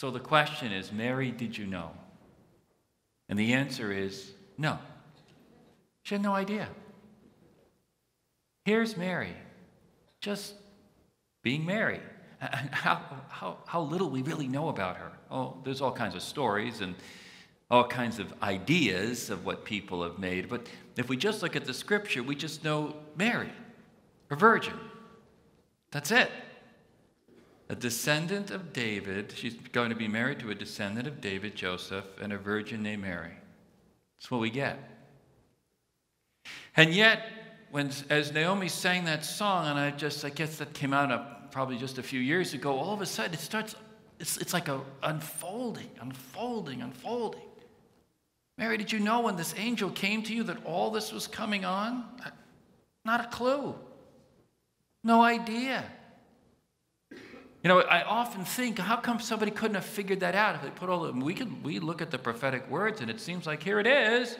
So the question is Mary, did you know? And the answer is no. She had no idea. Here's Mary, just being Mary. How, how, how little we really know about her. Oh, there's all kinds of stories and all kinds of ideas of what people have made. But if we just look at the scripture, we just know Mary, a virgin. That's it. A descendant of David. She's going to be married to a descendant of David, Joseph, and a virgin named Mary. That's what we get. And yet, when as Naomi sang that song, and I just I guess that came out of probably just a few years ago, all of a sudden it starts, it's, it's like a unfolding, unfolding, unfolding. Mary, did you know when this angel came to you that all this was coming on? Not a clue. No idea. You know, I often think, how come somebody couldn't have figured that out? If they put all the, we can we look at the prophetic words and it seems like here it is.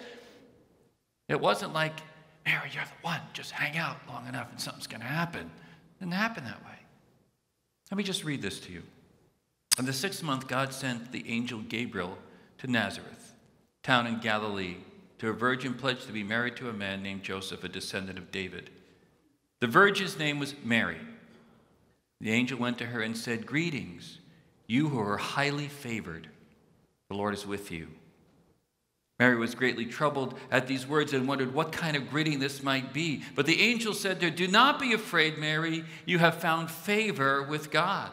It wasn't like, Mary, you're the one. Just hang out long enough and something's going to happen. It didn't happen that way. Let me just read this to you. In the sixth month, God sent the angel Gabriel to Nazareth, town in Galilee, to a virgin pledged to be married to a man named Joseph, a descendant of David. The virgin's name was Mary. The angel went to her and said, Greetings, you who are highly favored. The Lord is with you. Mary was greatly troubled at these words and wondered what kind of greeting this might be. But the angel said to her, Do not be afraid, Mary. You have found favor with God.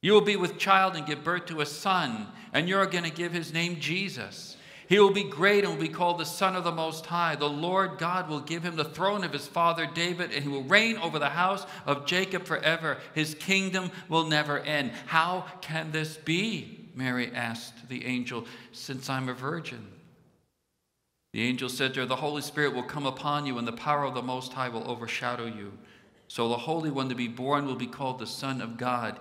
You will be with child and give birth to a son, and you're going to give his name Jesus. He will be great and will be called the Son of the Most High. The Lord God will give him the throne of his father David, and he will reign over the house of Jacob forever. His kingdom will never end. How can this be? Mary asked the angel, since I'm a virgin. The angel said to her, The Holy Spirit will come upon you, and the power of the Most High will overshadow you. So the Holy One to be born will be called the Son of God.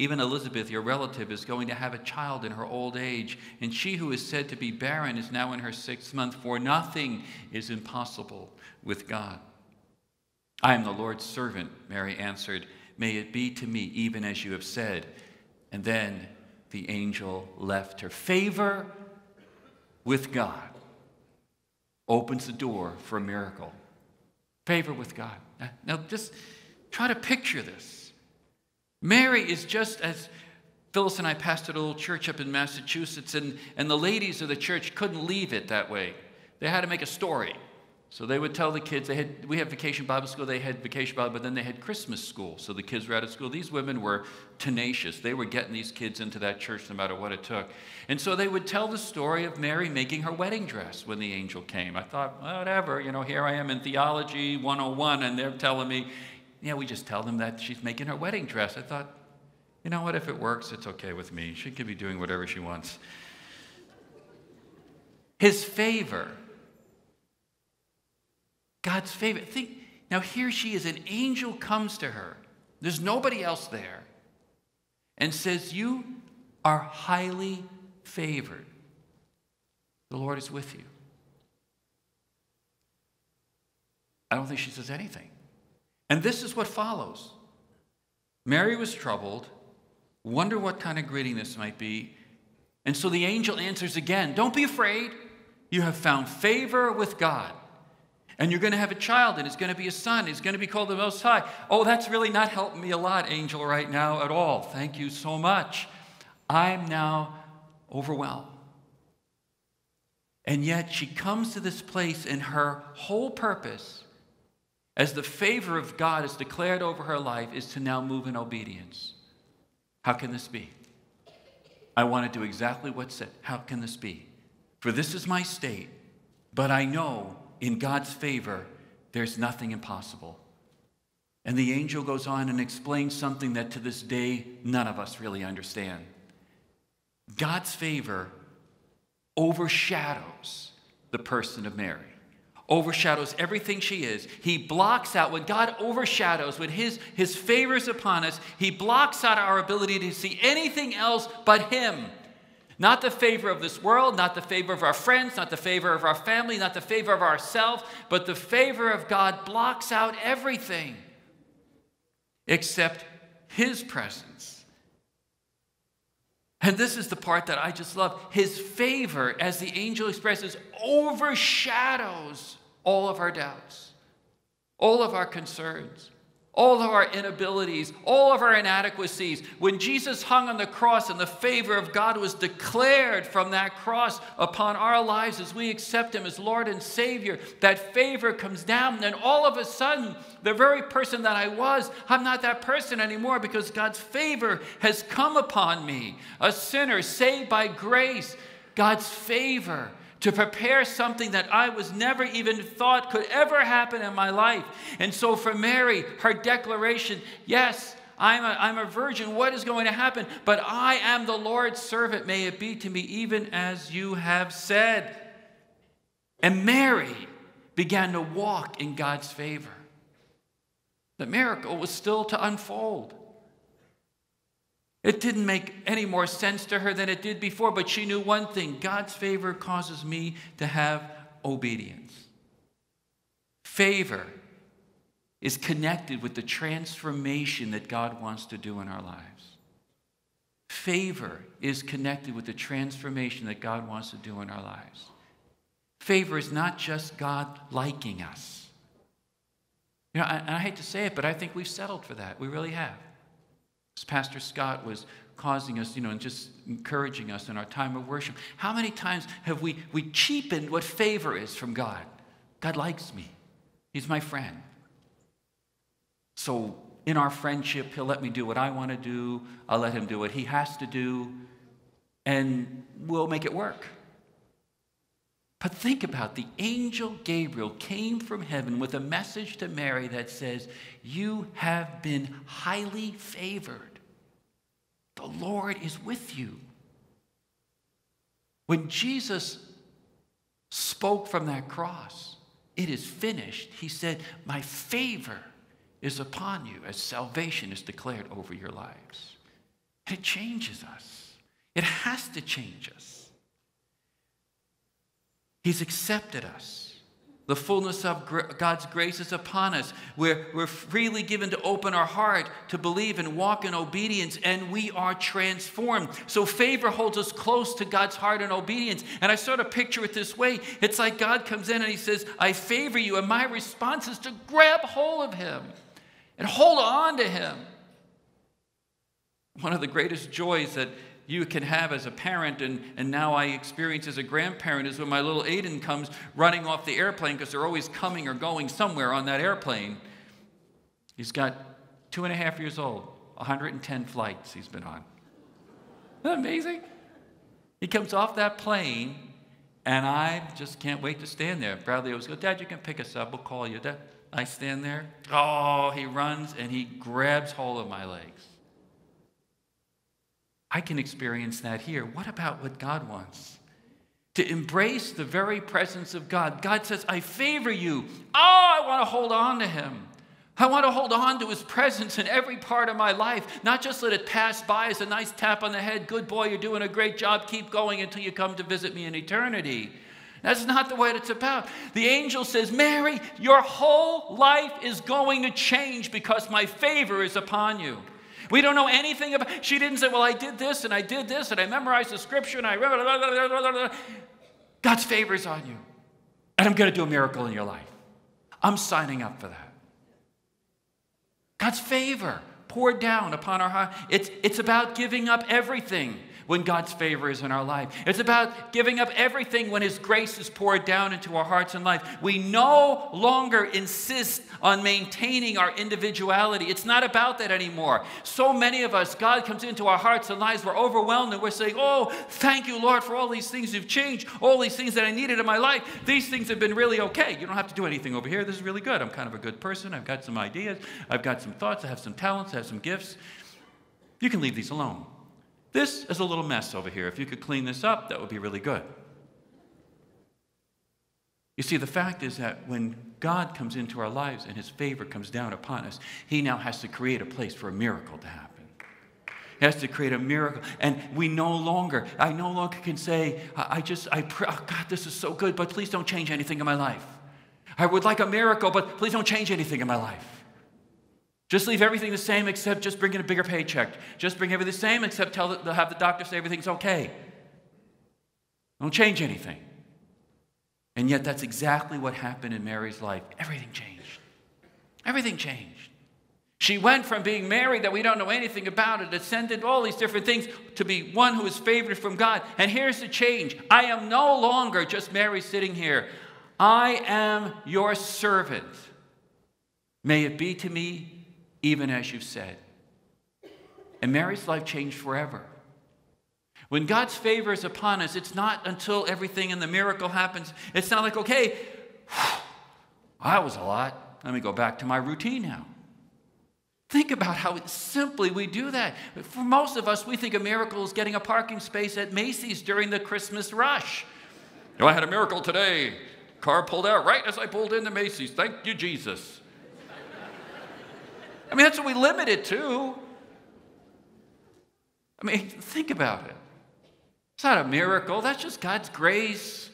Even Elizabeth, your relative, is going to have a child in her old age, and she who is said to be barren is now in her sixth month, for nothing is impossible with God. I am the Lord's servant, Mary answered. May it be to me even as you have said. And then the angel left her. Favor with God opens the door for a miracle. Favor with God. Now, just try to picture this. Mary is just as Phyllis and I pastored a little church up in Massachusetts, and, and the ladies of the church couldn't leave it that way. They had to make a story. So they would tell the kids, they had, we had vacation Bible school, they had vacation Bible, but then they had Christmas school. So the kids were out of school. These women were tenacious. They were getting these kids into that church no matter what it took. And so they would tell the story of Mary making her wedding dress when the angel came. I thought, whatever, you know, here I am in theology 101, and they're telling me, yeah, we just tell them that she's making her wedding dress. I thought, you know what, if it works, it's okay with me. She can be doing whatever she wants. His favor, God's favor. Think, now here she is, an angel comes to her. There's nobody else there. And says, You are highly favored. The Lord is with you. I don't think she says anything. And this is what follows Mary was troubled, wonder what kind of greeting this might be. And so the angel answers again Don't be afraid. You have found favor with God. And you're going to have a child, and it's going to be a son. He's going to be called the Most High. Oh, that's really not helping me a lot, angel, right now at all. Thank you so much. I'm now overwhelmed. And yet she comes to this place, and her whole purpose as the favor of God is declared over her life, is to now move in obedience. How can this be? I want to do exactly what's said. How can this be? For this is my state, but I know in God's favor there's nothing impossible. And the angel goes on and explains something that to this day none of us really understand. God's favor overshadows the person of Mary overshadows everything she is. He blocks out, when God overshadows, when his, his favor is upon us, He blocks out our ability to see anything else but Him. Not the favor of this world, not the favor of our friends, not the favor of our family, not the favor of ourselves, but the favor of God blocks out everything except His presence. And this is the part that I just love. His favor, as the angel expresses, overshadows all of our doubts, all of our concerns all of our inabilities, all of our inadequacies. When Jesus hung on the cross and the favor of God was declared from that cross upon our lives as we accept Him as Lord and Savior, that favor comes down. And all of a sudden, the very person that I was, I'm not that person anymore because God's favor has come upon me. A sinner saved by grace, God's favor to prepare something that I was never even thought could ever happen in my life. And so for Mary, her declaration, yes, I'm a, I'm a virgin. What is going to happen? But I am the Lord's servant. May it be to me even as you have said. And Mary began to walk in God's favor. The miracle was still to unfold. It didn't make any more sense to her than it did before, but she knew one thing God's favor causes me to have obedience. Favor is connected with the transformation that God wants to do in our lives. Favor is connected with the transformation that God wants to do in our lives. Favor is not just God liking us. You know, I, I hate to say it, but I think we've settled for that. We really have. As Pastor Scott was causing us, you know, and just encouraging us in our time of worship, how many times have we, we cheapened what favor is from God? God likes me, He's my friend. So in our friendship, He'll let me do what I want to do, I'll let Him do what He has to do, and we'll make it work. But think about the angel Gabriel came from heaven with a message to Mary that says, You have been highly favored. The Lord is with you. When Jesus spoke from that cross, it is finished, he said, My favor is upon you as salvation is declared over your lives. And it changes us, it has to change us. He's accepted us. The fullness of God's grace is upon us. We're, we're freely given to open our heart to believe and walk in obedience, and we are transformed. So, favor holds us close to God's heart and obedience. And I sort of picture it this way it's like God comes in and He says, I favor you. And my response is to grab hold of Him and hold on to Him. One of the greatest joys that you can have as a parent, and, and now I experience as a grandparent, is when my little Aiden comes running off the airplane because they're always coming or going somewhere on that airplane. He's got two and a half years old, 110 flights he's been on. Isn't that amazing? He comes off that plane, and I just can't wait to stand there. Bradley always goes, Dad, you can pick us up. We'll call you. Dad. I stand there. Oh, he runs and he grabs hold of my legs. I can experience that here. What about what God wants? To embrace the very presence of God. God says, I favor you. Oh, I want to hold on to Him. I want to hold on to His presence in every part of my life, not just let it pass by as a nice tap on the head. Good boy, you're doing a great job. Keep going until you come to visit me in eternity. That's not the way it's about. The angel says, Mary, your whole life is going to change because my favor is upon you. We don't know anything about She didn't say, Well, I did this and I did this and I memorized the scripture and I. God's favor is on you. And I'm going to do a miracle in your life. I'm signing up for that. God's favor poured down upon our heart. It's, it's about giving up everything when God's favor is in our life. It's about giving up everything when His grace is poured down into our hearts and life. We no longer insist on maintaining our individuality. It's not about that anymore. So many of us, God comes into our hearts and lives, we're overwhelmed and we're saying, Oh, thank you, Lord, for all these things you've changed, all these things that I needed in my life. These things have been really okay. You don't have to do anything over here. This is really good. I'm kind of a good person. I've got some ideas, I've got some thoughts, I have some talents, I have some gifts. You can leave these alone. This is a little mess over here. If you could clean this up, that would be really good. You see, the fact is that when God comes into our lives and his favor comes down upon us, he now has to create a place for a miracle to happen. He has to create a miracle. And we no longer, I no longer can say, I just, I pray, oh God, this is so good, but please don't change anything in my life. I would like a miracle, but please don't change anything in my life. Just leave everything the same except just bring in a bigger paycheck. Just bring everything the same except tell the, have the doctor say everything's okay. Don't change anything. And yet, that's exactly what happened in Mary's life. Everything changed. Everything changed. She went from being married that we don't know anything about it, ascended all these different things, to be one who is favored from God. And here's the change I am no longer just Mary sitting here. I am your servant. May it be to me even as you've said. And Mary's life changed forever. When God's favor is upon us, it's not until everything and the miracle happens. It's not like, okay, that was a lot. Let me go back to my routine now. Think about how simply we do that. For most of us, we think a miracle is getting a parking space at Macy's during the Christmas rush. You know, I had a miracle today. Car pulled out right as I pulled into Macy's. Thank you, Jesus. I mean, that's what we limit it to. I mean, think about it. It's not a miracle, that's just God's grace.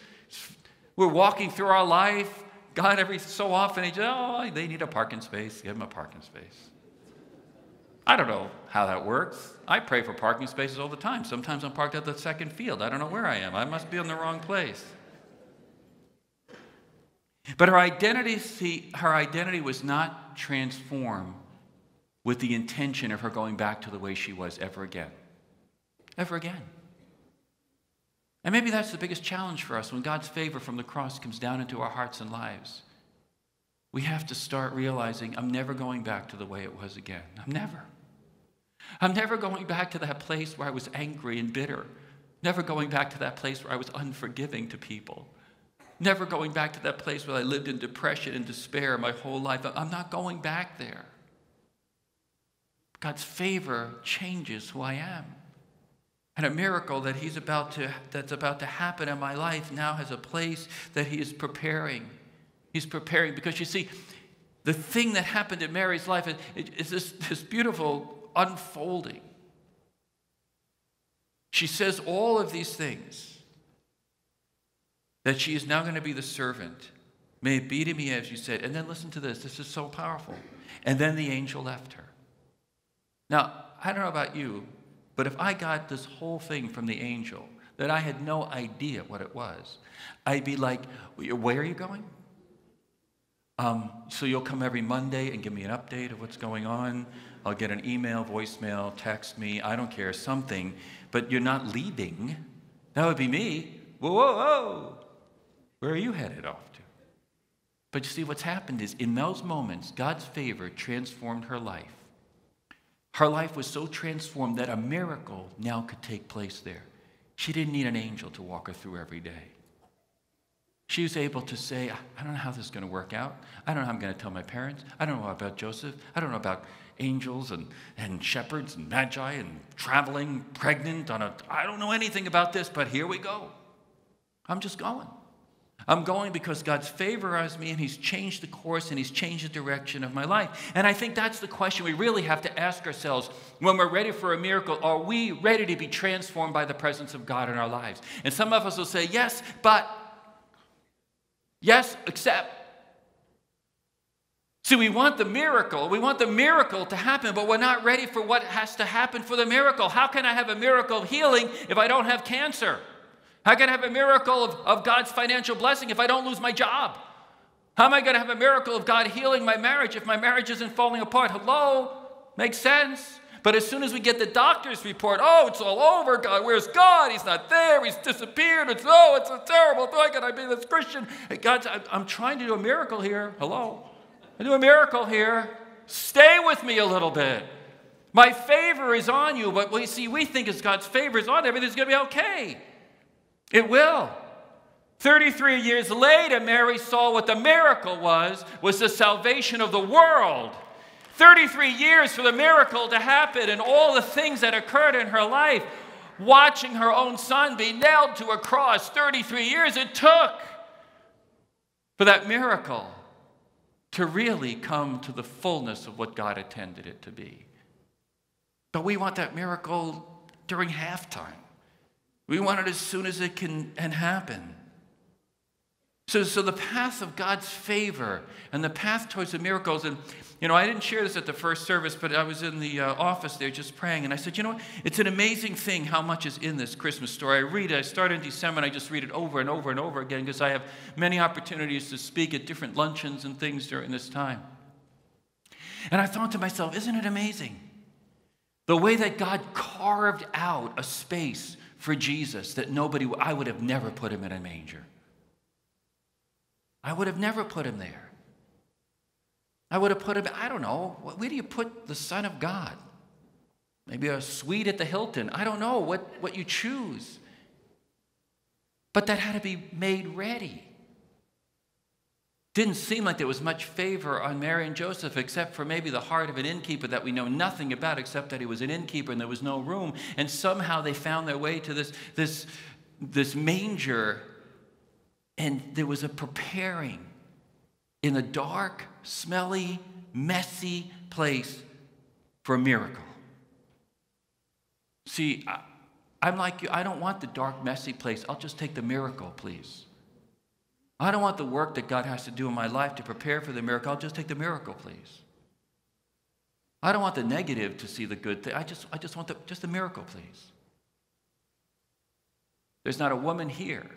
We're walking through our life. God, every so often, He just, oh, they need a parking space. Give them a parking space. I don't know how that works. I pray for parking spaces all the time. Sometimes I'm parked at the second field. I don't know where I am. I must be in the wrong place. But her identity, see, her identity was not transformed with the intention of her going back to the way she was ever again. Ever again. And maybe that's the biggest challenge for us when God's favor from the cross comes down into our hearts and lives. We have to start realizing I'm never going back to the way it was again. I'm never. I'm never going back to that place where I was angry and bitter. Never going back to that place where I was unforgiving to people. Never going back to that place where I lived in depression and despair my whole life. I'm not going back there. God's favor changes who I am. And a miracle that he's about to, that's about to happen in my life now has a place that he is preparing. He's preparing because you see, the thing that happened in Mary's life is, is this, this beautiful unfolding. She says all of these things that she is now going to be the servant. May it be to me as you said. And then listen to this. This is so powerful. And then the angel left her. Now, I don't know about you, but if I got this whole thing from the angel that I had no idea what it was, I'd be like, Where are you going? Um, so you'll come every Monday and give me an update of what's going on. I'll get an email, voicemail, text me, I don't care, something, but you're not leaving. That would be me. Whoa, whoa, whoa. Where are you headed off to? But you see, what's happened is in those moments, God's favor transformed her life. Her life was so transformed that a miracle now could take place there. She didn't need an angel to walk her through every day. She was able to say, I don't know how this is going to work out. I don't know how I'm going to tell my parents. I don't know about Joseph. I don't know about angels and, and shepherds and magi and traveling pregnant on a. I don't know anything about this, but here we go. I'm just going. I'm going because God's favorized me and He's changed the course and He's changed the direction of my life. And I think that's the question we really have to ask ourselves when we're ready for a miracle. Are we ready to be transformed by the presence of God in our lives? And some of us will say, yes, but, yes, except. See, we want the miracle. We want the miracle to happen, but we're not ready for what has to happen for the miracle. How can I have a miracle of healing if I don't have cancer? How can I have a miracle of, of God's financial blessing if I don't lose my job? How am I going to have a miracle of God healing my marriage if my marriage isn't falling apart? Hello? Makes sense. But as soon as we get the doctor's report, oh, it's all over. God, where's God? He's not there. He's disappeared. It's oh, it's a terrible thing. Can I be this Christian? Hey, God, I'm trying to do a miracle here. Hello? I do a miracle here. Stay with me a little bit. My favor is on you, but we see, we think as God's favor is on everything's going to be okay. It will. 33 years later, Mary saw what the miracle was, was the salvation of the world. 33 years for the miracle to happen and all the things that occurred in her life. Watching her own son be nailed to a cross, 33 years it took for that miracle to really come to the fullness of what God intended it to be. But we want that miracle during halftime. We want it as soon as it can and happen. So, so the path of God's favor and the path towards the miracles, and you know, I didn't share this at the first service, but I was in the uh, office there just praying, and I said, you know? It's an amazing thing how much is in this Christmas story. I read it, I started in December, and I just read it over and over and over again because I have many opportunities to speak at different luncheons and things during this time. And I thought to myself, isn't it amazing? The way that God carved out a space for Jesus that nobody, I would have never put him in a manger. I would have never put him there. I would have put him, I don't know, where do you put the Son of God? Maybe a suite at the Hilton. I don't know what, what you choose. But that had to be made ready. Didn't seem like there was much favor on Mary and Joseph, except for maybe the heart of an innkeeper that we know nothing about, except that he was an innkeeper and there was no room. And somehow they found their way to this, this, this manger and there was a preparing in a dark, smelly, messy place for a miracle. See, I, I'm like you. I don't want the dark, messy place. I'll just take the miracle, please. I don't want the work that God has to do in my life to prepare for the miracle. I'll just take the miracle, please. I don't want the negative to see the good thing. I just, I just want the, just the miracle, please. There's not a woman here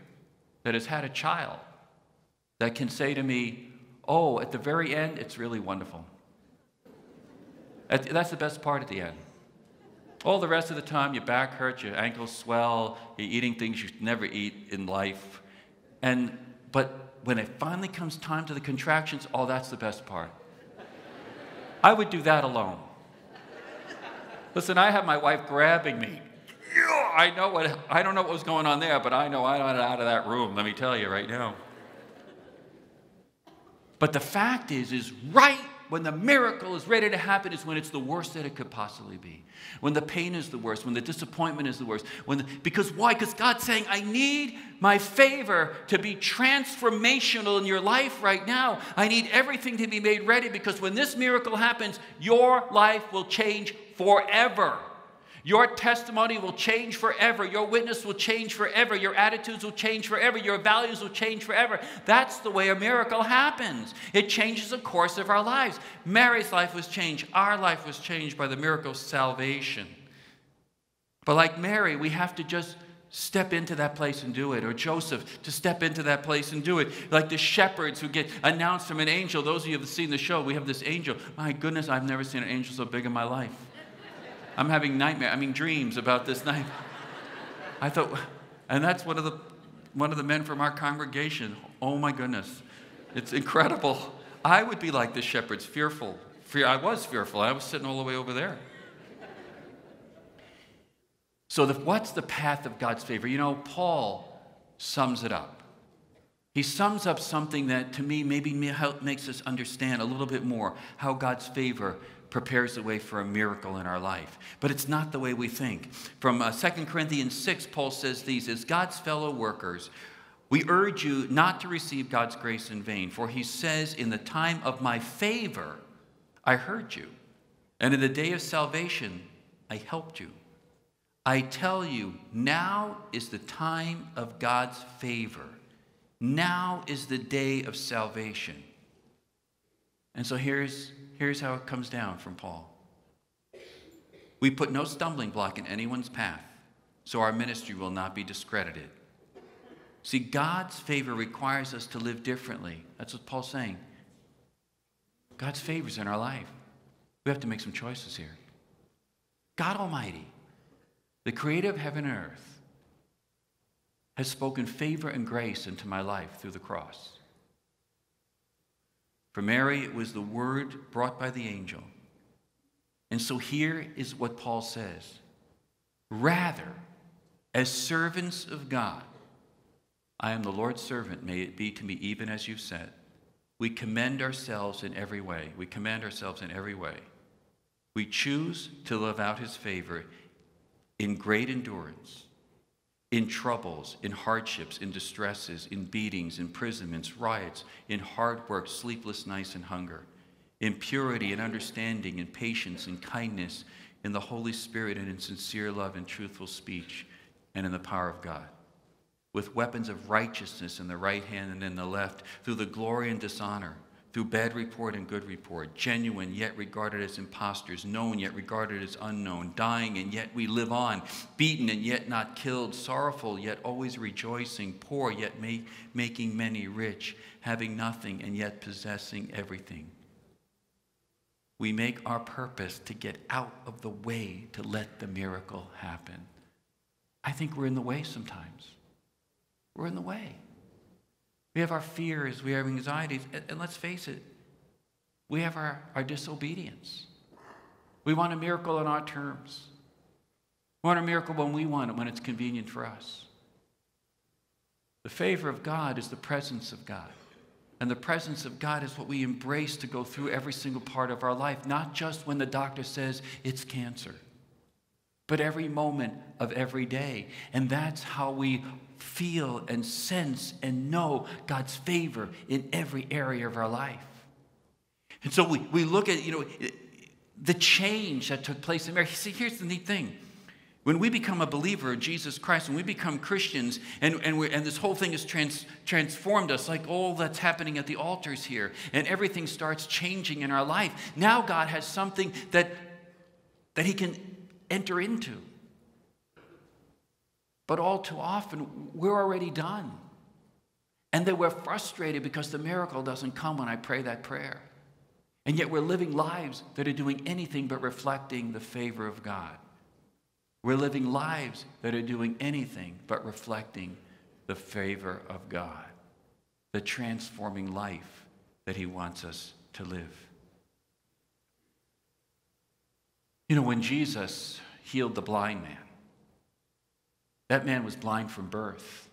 that has had a child that can say to me, Oh, at the very end, it's really wonderful. That's the best part at the end. All the rest of the time, your back hurts, your ankles swell, you're eating things you never eat in life. And, but when it finally comes time to the contractions, oh, that's the best part. I would do that alone. Listen, I have my wife grabbing me I know what, I don't know what was going on there, but I know I got out of that room, let me tell you right now. But the fact is, is right when the miracle is ready to happen is when it's the worst that it could possibly be. When the pain is the worst, when the disappointment is the worst. When the, because why? Because God's saying, I need my favor to be transformational in your life right now. I need everything to be made ready because when this miracle happens, your life will change forever. Your testimony will change forever. Your witness will change forever. Your attitudes will change forever. Your values will change forever. That's the way a miracle happens. It changes the course of our lives. Mary's life was changed. Our life was changed by the miracle of salvation. But like Mary, we have to just step into that place and do it. Or Joseph to step into that place and do it. Like the shepherds who get announced from an angel. Those of you who have seen the show, we have this angel. My goodness, I've never seen an angel so big in my life. I'm having nightmare, I mean dreams about this night. I thought, and that's one of the one of the men from our congregation. Oh my goodness. It's incredible. I would be like the shepherds, fearful. Fear, I was fearful. I was sitting all the way over there. So, the, what's the path of God's favor? You know, Paul sums it up. He sums up something that to me maybe makes us understand a little bit more how God's favor prepares the way for a miracle in our life. But it's not the way we think. From uh, 2 Corinthians 6, Paul says these as God's fellow workers, we urge you not to receive God's grace in vain, for he says, In the time of my favor, I heard you, and in the day of salvation, I helped you. I tell you, now is the time of God's favor. Now is the day of salvation. And so here's Here's how it comes down from Paul We put no stumbling block in anyone's path, so our ministry will not be discredited. See, God's favor requires us to live differently. That's what Paul's saying. God's favor is in our life. We have to make some choices here. God Almighty, the creator of heaven and earth, has spoken favor and grace into my life through the cross. For Mary, it was the word brought by the angel. And so here is what Paul says Rather, as servants of God, I am the Lord's servant, may it be to me even as you've said. We commend ourselves in every way. We commend ourselves in every way. We choose to live out his favor in great endurance in troubles, in hardships, in distresses, in beatings, imprisonments, riots, in hard work, sleepless nights, and hunger, in purity and understanding, in patience, in kindness, in the Holy Spirit, and in sincere love and truthful speech, and in the power of God. with weapons of righteousness in the right hand and in the left, through the glory and dishonor, through bad report and good report, genuine yet regarded as impostors, known yet regarded as unknown, dying and yet we live on, beaten and yet not killed, sorrowful yet always rejoicing, poor yet making many rich, having nothing and yet possessing everything. We make our purpose to get out of the way to let the miracle happen. I think we're in the way sometimes. We're in the way. We have our fears, we have anxieties, and, let's face it, we have our, our disobedience. We want a miracle on our terms. We want a miracle when we want it, when it's convenient for us. The favor of God is the presence of God. And the presence of God is what we embrace to go through every single part of our life, not just when the doctor says it's cancer, but every moment of every day. And that's how we feel and sense and know God's favor in every area of our life. And so we, we look at, you know, the change that took place in Mary. See, here's the neat thing. When we become a believer of Jesus Christ, when we become Christians, and, and, and this whole thing has trans, transformed us, like all that's happening at the altars here, and everything starts changing in our life, now God has something that, that He can enter into. But all too often, we're already done. And then we're frustrated because the miracle doesn't come when I pray that prayer. And yet we're living lives that are doing anything but reflecting the favor of God. We're living lives that are doing anything but reflecting the favor of God, the transforming life that He wants us to live. You know, when Jesus healed the blind man, that man was blind from birth.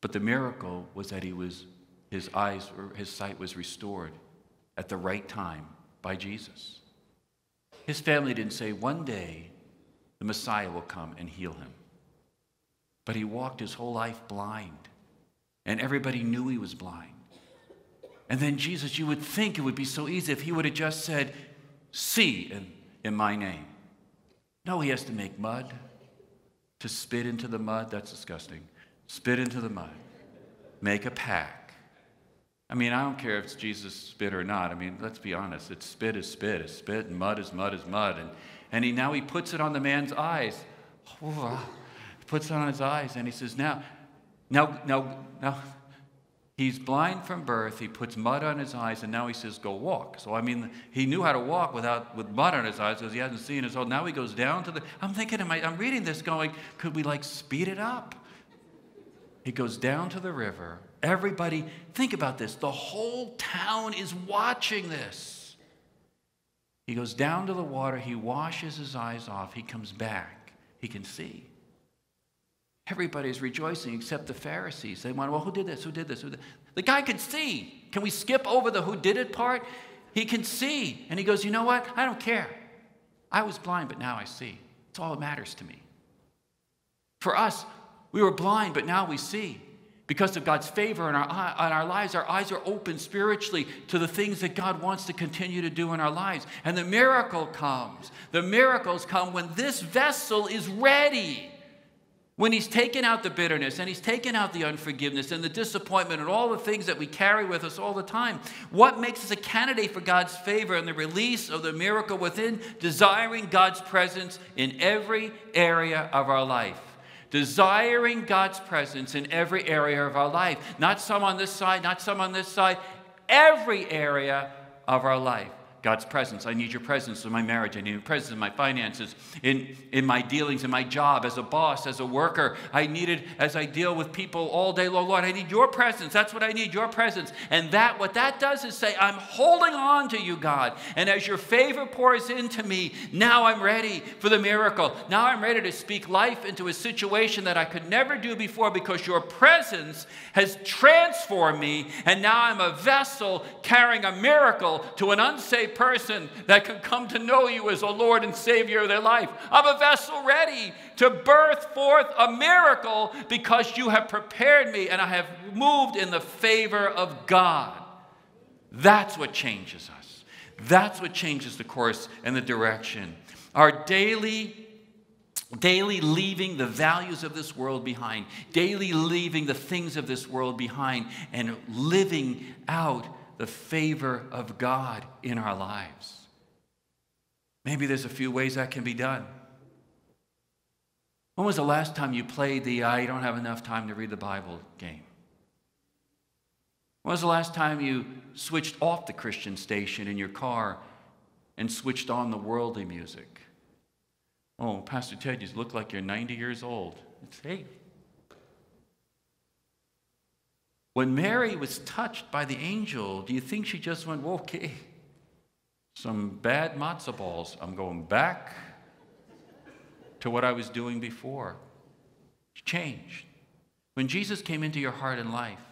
But the miracle was that he was, his eyes, or his sight was restored at the right time by Jesus. His family didn't say, one day the Messiah will come and heal him. But he walked his whole life blind, and everybody knew he was blind. And then Jesus, you would think it would be so easy if he would have just said, See in, in my name. No, he has to make mud. To spit into the mud, that's disgusting. Spit into the mud. Make a pack. I mean, I don't care if it's Jesus' spit or not. I mean, let's be honest. It's spit is spit is spit, and mud is mud is mud. And, and he, now he puts it on the man's eyes. Ah. He puts it on his eyes, and he says, now, now, now, now, He's blind from birth. He puts mud on his eyes, and now he says, Go walk. So, I mean, he knew how to walk without with mud on his eyes because he hasn't seen it. So now he goes down to the. I'm thinking, I'm reading this going, could we like speed it up? He goes down to the river. Everybody, think about this. The whole town is watching this. He goes down to the water. He washes his eyes off. He comes back. He can see. Everybody's rejoicing except the Pharisees. They want, well, who did this? Who did this? Who did? The guy can see. Can we skip over the who did it part? He can see. And he goes, you know what? I don't care. I was blind, but now I see. It's all that matters to me. For us, we were blind, but now we see. Because of God's favor in our, on our lives, our eyes are open spiritually to the things that God wants to continue to do in our lives. And the miracle comes. The miracles come when this vessel is ready. When he's taken out the bitterness and he's taken out the unforgiveness and the disappointment and all the things that we carry with us all the time, what makes us a candidate for God's favor and the release of the miracle within? Desiring God's presence in every area of our life. Desiring God's presence in every area of our life. Not some on this side, not some on this side, every area of our life. God's presence. I need your presence in my marriage. I need your presence in my finances, in, in my dealings, in my job, as a boss, as a worker. I need it as I deal with people all day long. Lord, I need your presence. That's what I need, your presence. And that what that does is say, I'm holding on to you, God. And as your favor pours into me, now I'm ready for the miracle. Now I'm ready to speak life into a situation that I could never do before because your presence has transformed me. And now I'm a vessel carrying a miracle to an unsaved person that can come to know you as a Lord and Savior of their life. I'm a vessel ready to birth forth a miracle because you have prepared me and I have moved in the favor of God. That's what changes us. That's what changes the course and the direction. Our daily daily leaving the values of this world behind, daily leaving the things of this world behind, and living out the favor of God in our lives. Maybe there's a few ways that can be done. When was the last time you played the I don't have enough time to read the Bible game? When was the last time you switched off the Christian station in your car and switched on the worldly music? Oh, Pastor Ted, you look like you're 90 years old. It's, hey. When Mary was touched by the angel, do you think she just went, okay, some bad matzo balls. I'm going back to what I was doing before. Changed. When Jesus came into your heart and life,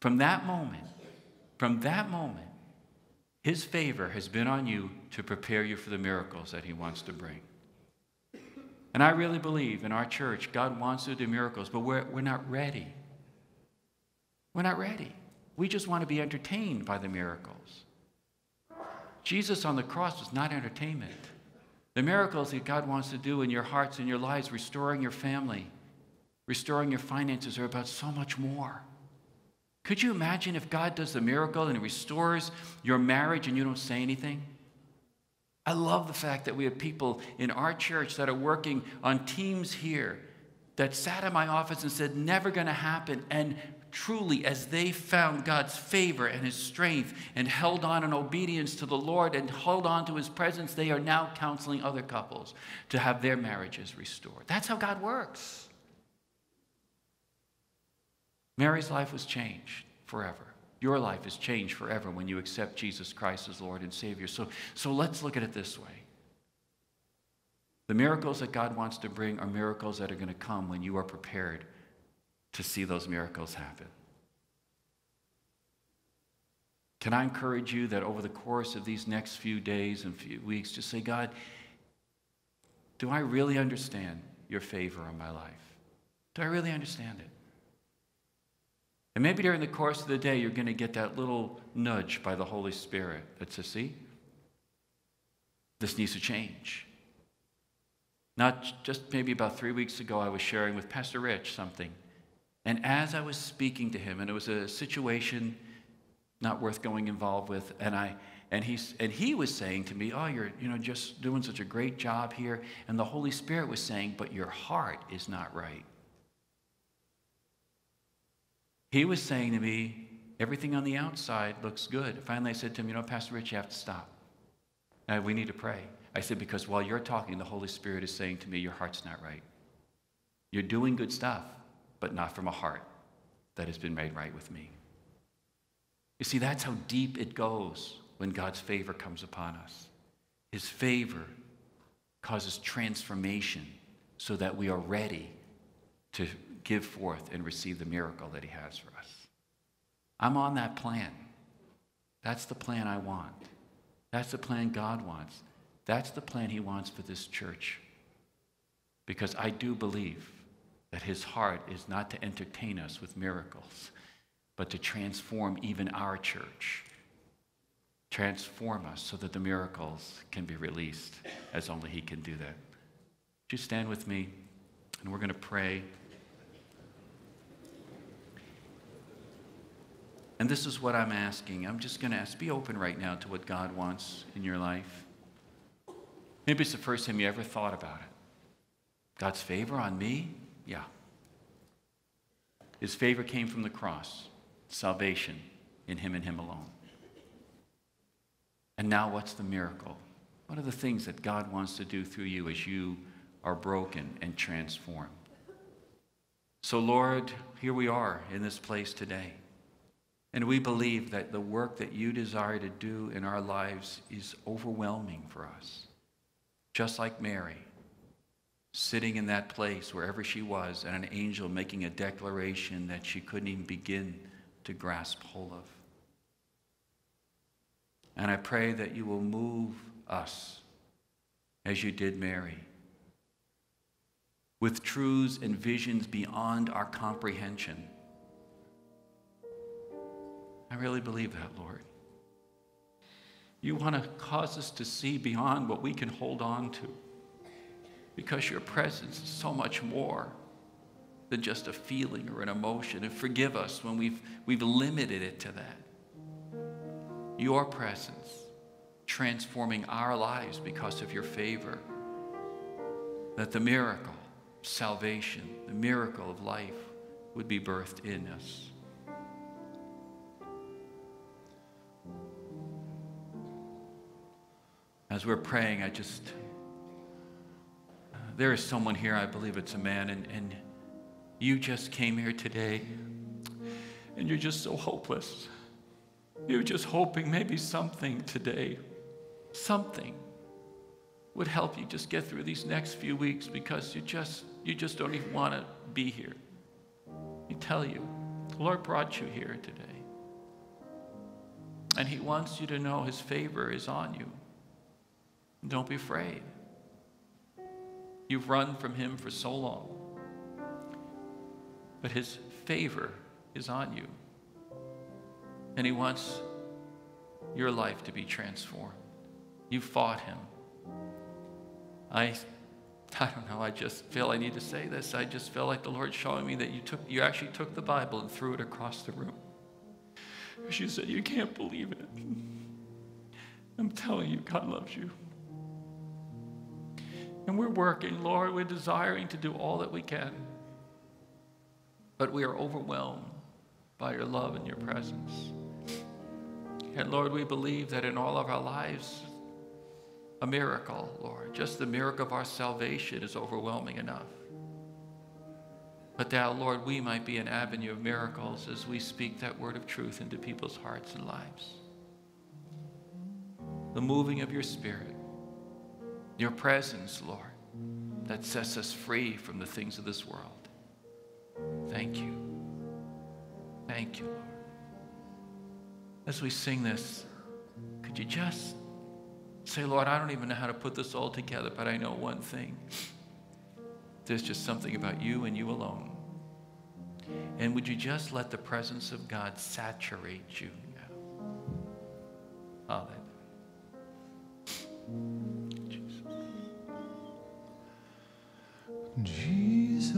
from that moment, from that moment, his favor has been on you to prepare you for the miracles that he wants to bring. And I really believe in our church, God wants to do miracles, but we're, we're not ready. We're not ready. We just want to be entertained by the miracles. Jesus on the cross was not entertainment. The miracles that God wants to do in your hearts and your lives, restoring your family, restoring your finances, are about so much more. Could you imagine if God does the miracle and restores your marriage and you don't say anything? I love the fact that we have people in our church that are working on teams here that sat in my office and said, never going to happen. And truly, as they found God's favor and His strength and held on in obedience to the Lord and held on to His presence, they are now counseling other couples to have their marriages restored. That's how God works. Mary's life was changed forever. Your life is changed forever when you accept Jesus Christ as Lord and Savior. So, so let's look at it this way. The miracles that God wants to bring are miracles that are going to come when you are prepared to see those miracles happen. Can I encourage you that over the course of these next few days and few weeks, just say, God, do I really understand your favor on my life? Do I really understand it? And maybe during the course of the day, you're going to get that little nudge by the Holy Spirit that says, see, this needs to change. Not just maybe about three weeks ago, I was sharing with Pastor Rich something. And as I was speaking to him, and it was a situation not worth going involved with, and I and he's and he was saying to me, "Oh, you're you know just doing such a great job here." And the Holy Spirit was saying, "But your heart is not right." He was saying to me, everything on the outside looks good. Finally, I said to him, You know, Pastor Rich, you have to stop. Now, we need to pray. I said, Because while you're talking, the Holy Spirit is saying to me, Your heart's not right. You're doing good stuff, but not from a heart that has been made right with me. You see, that's how deep it goes when God's favor comes upon us. His favor causes transformation so that we are ready to give forth and receive the miracle that He has for us. I'm on that plan. That's the plan I want. That's the plan God wants. That's the plan He wants for this church. Because I do believe that His heart is not to entertain us with miracles, but to transform even our church. Transform us so that the miracles can be released as only He can do that. Would you stand with me? And we're going to pray. And this is what I'm asking. I'm just going to ask be open right now to what God wants in your life. Maybe it's the first time you ever thought about it. God's favor on me? Yeah. His favor came from the cross, salvation in Him and Him alone. And now, what's the miracle? What are the things that God wants to do through you as you are broken and transformed? So, Lord, here we are in this place today. And we believe that the work that you desire to do in our lives is overwhelming for us. Just like Mary, sitting in that place wherever she was, and an angel making a declaration that she couldn't even begin to grasp hold of. And I pray that you will move us as you did Mary with truths and visions beyond our comprehension I really believe that, Lord. You want to cause us to see beyond what we can hold on to. Because your presence is so much more than just a feeling or an emotion. And forgive us when we've, we've limited it to that. Your presence transforming our lives because of your favor. That the miracle, salvation, the miracle of life would be birthed in us. As we're praying, I just, there is someone here, I believe it's a man, and, and you just came here today and you're just so hopeless. You're just hoping maybe something today, something would help you just get through these next few weeks because you just you just don't even want to be here. I tell you, the Lord brought you here today. And he wants you to know his favor is on you. Don't be afraid. You've run from him for so long. But his favor is on you. And he wants your life to be transformed. You fought him. I I don't know, I just feel I need to say this. I just feel like the Lord showing me that you took you actually took the Bible and threw it across the room. She said, You can't believe it. I'm telling you, God loves you. And we're working, Lord, we're desiring to do all that we can. But we are overwhelmed by your love and your presence. And Lord, we believe that in all of our lives, a miracle, Lord, just the miracle of our salvation is overwhelming enough. But thou, Lord, we might be an avenue of miracles as we speak that word of truth into people's hearts and lives. The moving of your spirit, your presence, Lord, that sets us free from the things of this world. Thank you. Thank you, Lord. As we sing this, could you just say, Lord, I don't even know how to put this all together, but I know one thing. There's just something about you and you alone. And would you just let the presence of God saturate you now? Hallelujah. Jesus,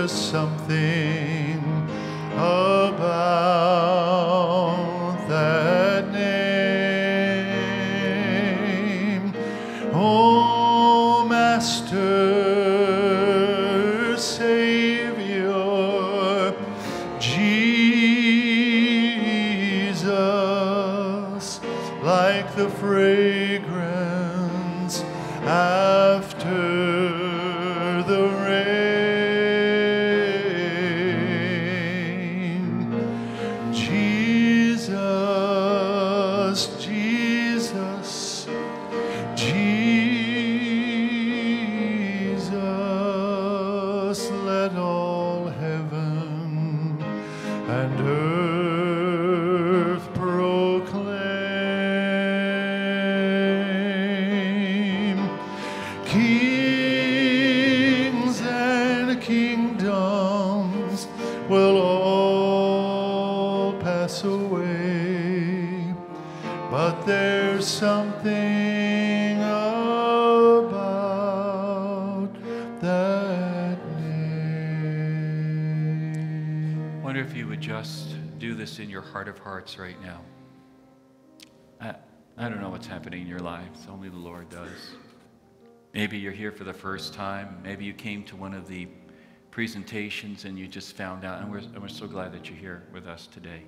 just something Kings and kingdoms will all pass away, but there's something about that name. wonder if you would just do this in your heart of hearts right now. I, I don't know what's happening in your lives, only the Lord does. Maybe you're here for the first time. Maybe you came to one of the presentations and you just found out, and we're, and we're so glad that you're here with us today.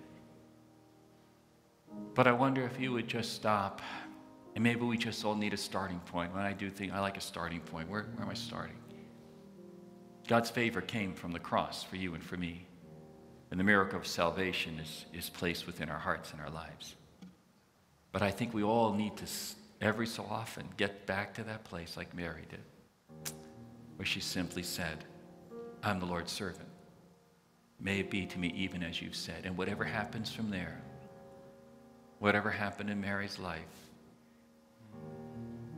But I wonder if you would just stop, and maybe we just all need a starting point. When I do things, I like a starting point. Where, where am I starting? God's favor came from the cross for you and for me. And the miracle of salvation is, is placed within our hearts and our lives. But I think we all need to, every so often, get back to that place like Mary did, where she simply said, I'm the Lord's servant. May it be to me even as you've said. And whatever happens from there, whatever happened in Mary's life,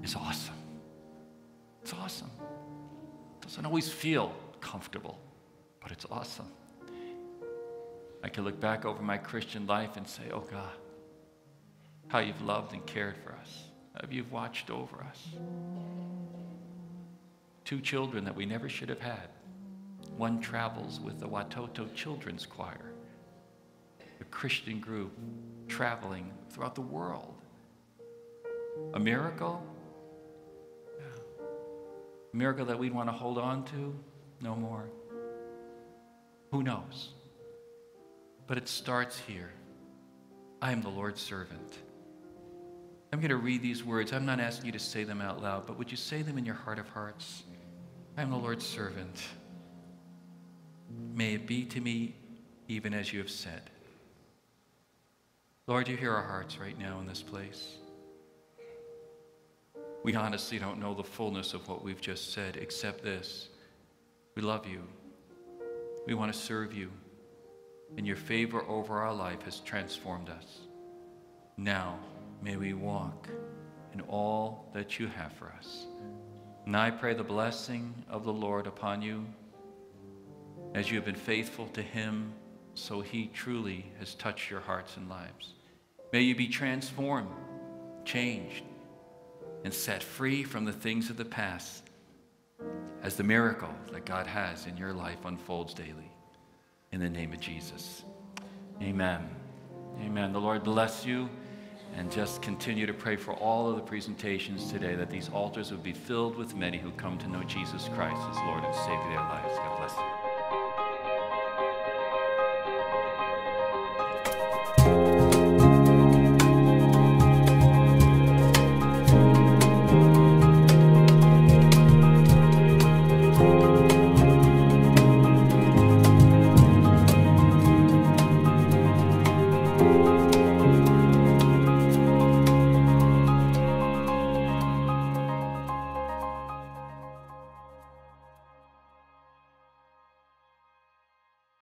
is awesome. It's awesome. It Doesn't always feel comfortable, but it's awesome. I can look back over my Christian life and say, oh God, how you've loved and cared for us, you've watched over us. Two children that we never should have had. One travels with the Watoto Children's Choir, a Christian group traveling throughout the world. A miracle? A miracle that we'd want to hold on to? No more. Who knows? But it starts here. I am the Lord's servant. I'm going to read these words. I'm not asking you to say them out loud, but would you say them in your heart of hearts? I am the Lord's servant. May it be to me even as you have said. Lord, you hear our hearts right now in this place. We honestly don't know the fullness of what we've just said, except this. We love you. We want to serve you. And your favor over our life has transformed us. Now, may we walk in all that you have for us. And I pray the blessing of the Lord upon you as you have been faithful to him, so he truly has touched your hearts and lives. May you be transformed, changed, and set free from the things of the past as the miracle that God has in your life unfolds daily. In the name of Jesus. Amen. Amen. The Lord bless you. And just continue to pray for all of the presentations today that these altars would be filled with many who come to know Jesus Christ as Lord and Savior of their lives. God bless you.